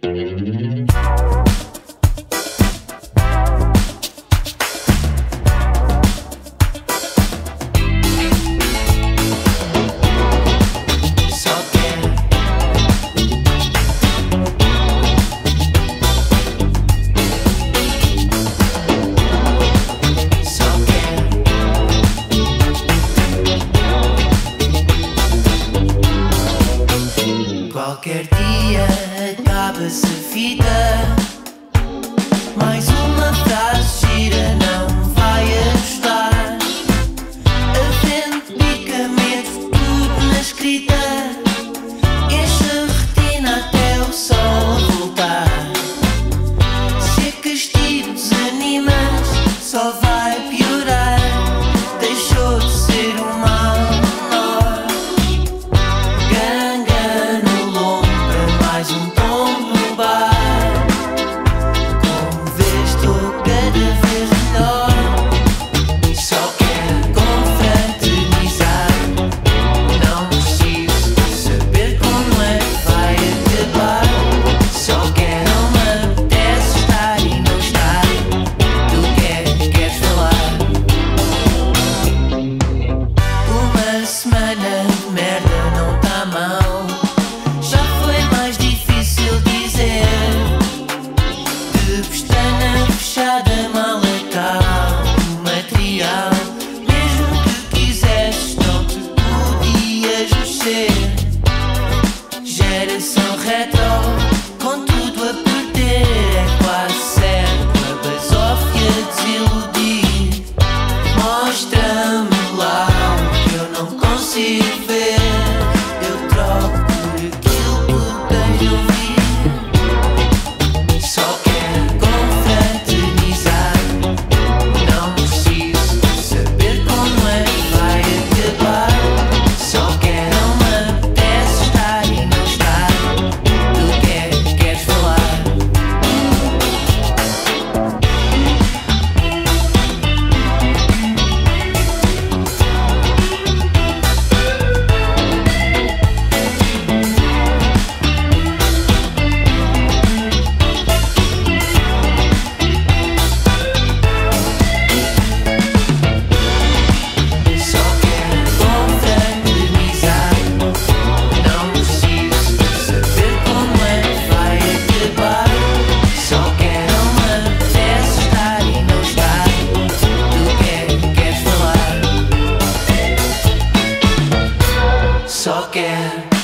Thank. dia acaba-se a vida. Mais uma frase gira. again